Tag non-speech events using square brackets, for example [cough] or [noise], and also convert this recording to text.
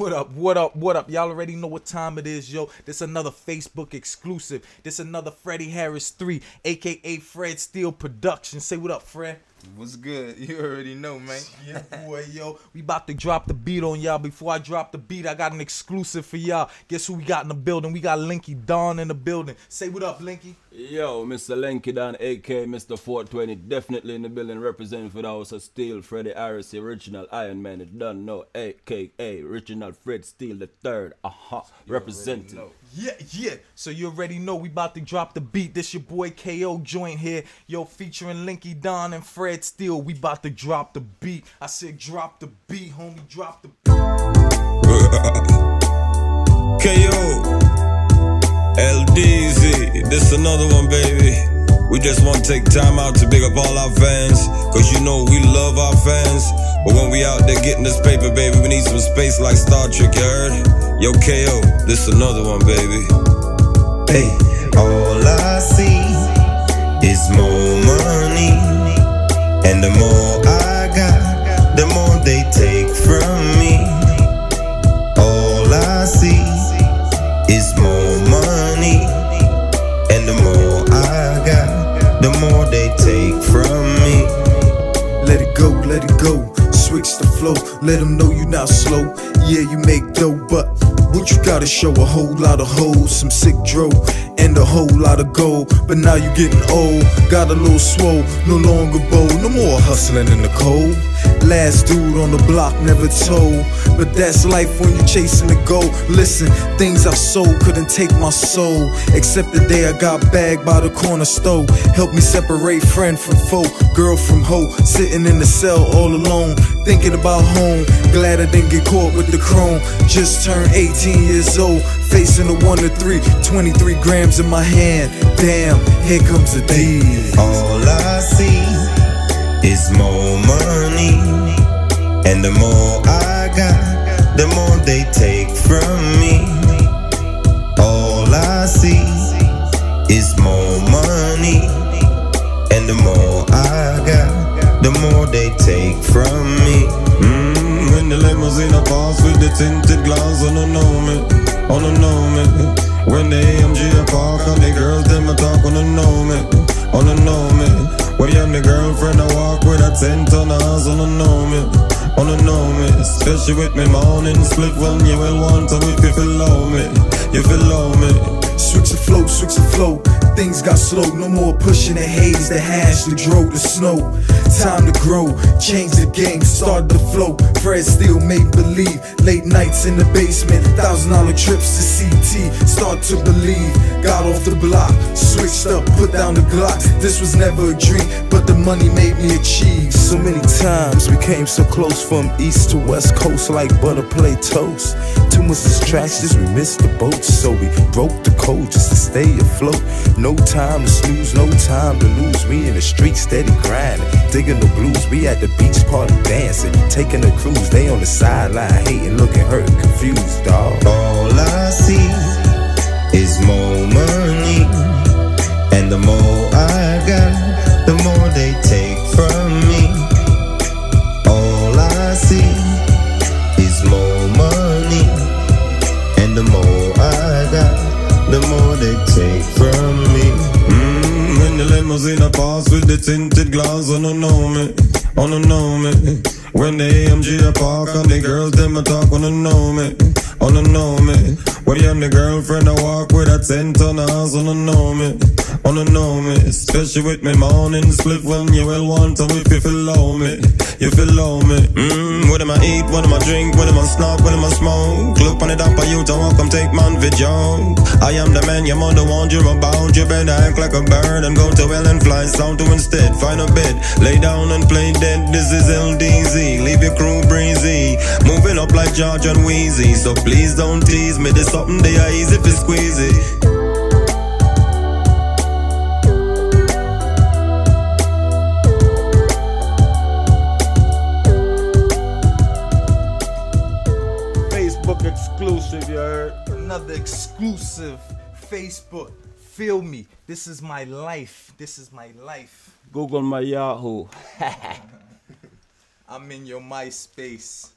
What up, what up, what up? Y'all already know what time it is, yo. This another Facebook exclusive. This another Freddy Harris 3, aka Fred Steel production. Say what up, Fred. What's good? [laughs] You already know, man. [laughs] Yeah, boy, yo. We about to drop the beat on y'all. Before I drop the beat, I got an exclusive for y'all. Guess who we got in the building? We got Lenky Don in the building. Say what up, Lenky. Yo, Mr. Lenky Don, aka Mr. 420, definitely in the building representing for the House of Steel, Freddy Harris, the original Iron Man, it done know, aka original Fred Steel the third, uh-huh, representing. Yeah, yeah. So you already know we about to drop the beat. This your boy KO joint here. Yo, featuring Lenky Don and Fred Steel. We about to drop the beat. I said drop the beat, homie. Drop the beat. [laughs] KO, LDZ, this another one, baby. Just want to take time out to big up all our fans, cause you know we love our fans. But when we out there getting this paper, baby, we need some space like Star Trek, you heard? Yo, KO, this another one, baby. Hey, all I the more they take from me. Let it go, let it go. Switch the flow, let them know you're not slow. Yeah, you make dough, but what you gotta show? A whole lot of hoes, some sick dro, and a whole lot of gold. But now you getting old, got a little swole, no longer bold, no more hustling in the cold. Last dude on the block never told, but that's life when you're chasing the goal. Listen, things I've sold couldn't take my soul, except the day I got bagged by the corner store. Help me separate friend from foe, girl from hoe, sitting in the cell all alone, thinking about home. Glad I didn't get caught with the chrome. Just turned 18 years old, facing a one to three, 23 grams in my hand. Damn, here comes the D. All I see is more money, and the more I got, the more they take from me. All I see is more money, and the more I got, the more they take from me. Mm, when the limousine a pass with the tinted glass, on know me, on know me. When the AMG a park and the girls them a talk, on know me, on don't know When you and the girlfriend I walk with a ten ton of house, on don't know me, on don't know me. Especially with me morning split when you will want to if you feel me, you feel me. Switch the flow, switch the flow. Things got slow, no more pushing the haze, the hash, the dro, the snow. Time to grow, change the game, start the flow. Fred still make believe. Late nights in the basement, thousand dollar trips to CT. Start to believe. Got off the block, switched up, put down the Glocks. This was never a dream, but the money made me achieve. So many times we came so close from east to west coast like butter play toast. Too much distractions, we missed the boat, so we broke the code just to stay afloat. No time to snooze, no time to lose. We in the street steady grinding, digging the blues. We at the beach party dancing, taking a cruise. They on the sideline hating, looking hurt, confused, dawg. All I see is more money, and the more I got, the more they take the tinted glass, oh, on don't know me, oh, on don't know me. When the AMG a park and the girls them a talk, oh, on don't know me, don't know me. When you and the girlfriend I walk with a ten ton house, on don't know me, on don't know me. Especially with me morning split when you will want to if you feel me, you feel me. Mm, what am I eat, what am I drink, what am I snort, what am I smoke? Look on it up for you to walk, come take man joke. I am the man your mother want you about, you better act like a bird and go to hell and fly south to instead. Find a bed, lay down and play dead. This is LDZ, leave your crew breezy. Moving up like George and Weezy, so please don't tease me. There's something there easy for squeezy. Facebook exclusive, you heard? Another exclusive Facebook. Feel me. This is my life. This is my life. Google my Yahoo. [laughs] I'm in your MySpace.